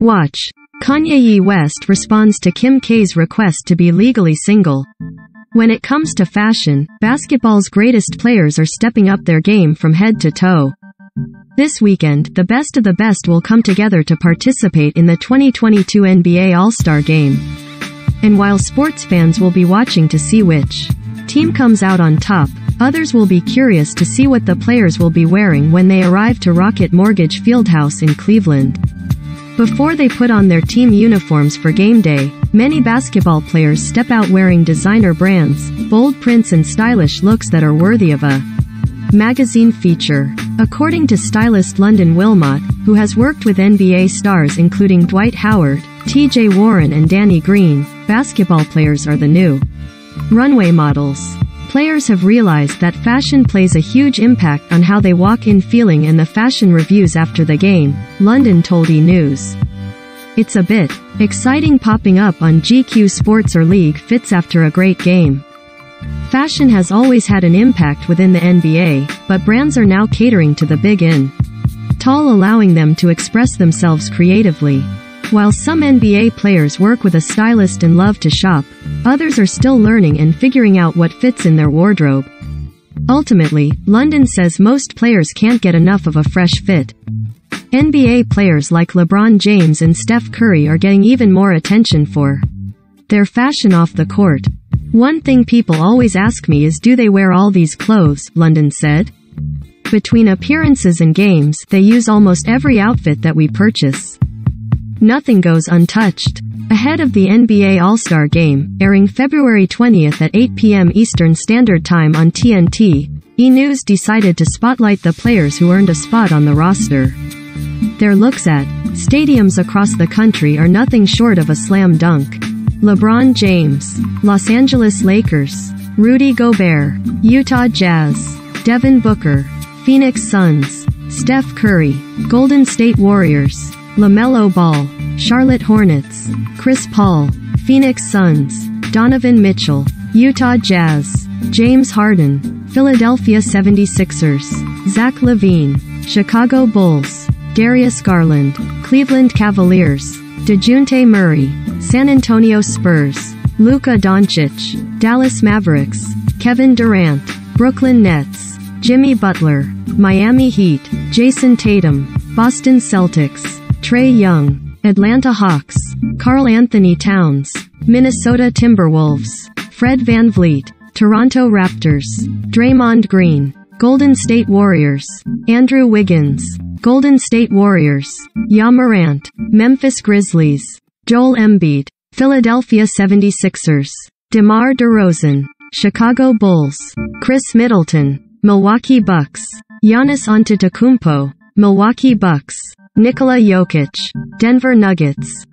Watch. Kanye West responds to Kim K's request to be legally single. When it comes to fashion, basketball's greatest players are stepping up their game from head to toe. This weekend, the best of the best will come together to participate in the 2022 NBA All-Star Game. And while sports fans will be watching to see which team comes out on top, others will be curious to see what the players will be wearing when they arrive to Rocket Mortgage Fieldhouse in Cleveland. Before they put on their team uniforms for game day, many basketball players step out wearing designer brands, bold prints and stylish looks that are worthy of a magazine feature. According to stylist London Wilmot, who has worked with NBA stars including Dwight Howard, TJ Warren and Danny Green, basketball players are the new runway models. Players have realized that fashion plays a huge impact on how they walk in feeling in the fashion reviews after the game, London told E! News. It's a bit exciting popping up on GQ Sports or League fits after a great game. Fashion has always had an impact within the NBA, but brands are now catering to the big in. Tall allowing them to express themselves creatively. While some NBA players work with a stylist and love to shop, others are still learning and figuring out what fits in their wardrobe. Ultimately, London says most players can't get enough of a fresh fit. NBA players like LeBron James and Steph Curry are getting even more attention for their fashion off the court. One thing people always ask me is do they wear all these clothes, London said. Between appearances and games, they use almost every outfit that we purchase. Nothing goes untouched. Ahead of the NBA All-Star Game, airing February 20th at 8 p.m. Eastern Standard Time on TNT, E! News decided to spotlight the players who earned a spot on the roster. Their looks at stadiums across the country are nothing short of a slam dunk. LeBron James, Los Angeles Lakers, Rudy Gobert, Utah Jazz, Devin Booker, Phoenix Suns, Steph Curry, Golden State Warriors, LaMelo Ball, Charlotte Hornets, Chris Paul, Phoenix Suns, Donovan Mitchell, Utah Jazz, James Harden, Philadelphia 76ers, Zach LaVine, Chicago Bulls, Darius Garland, Cleveland Cavaliers, DeJounte Murray, San Antonio Spurs, Luka Doncic, Dallas Mavericks, Kevin Durant, Brooklyn Nets, Jimmy Butler, Miami Heat, Jayson Tatum, Boston Celtics, Trae Young, Atlanta Hawks, Karl Anthony Towns, Minnesota Timberwolves, Fred VanVleet, Toronto Raptors, Draymond Green, Golden State Warriors, Andrew Wiggins, Golden State Warriors, Ja Morant, Memphis Grizzlies, Joel Embiid, Philadelphia 76ers, DeMar DeRozan, Chicago Bulls, Khris Middleton, Milwaukee Bucks, Giannis Antetokounmpo, Milwaukee Bucks, Nikola Jokic, Denver Nuggets,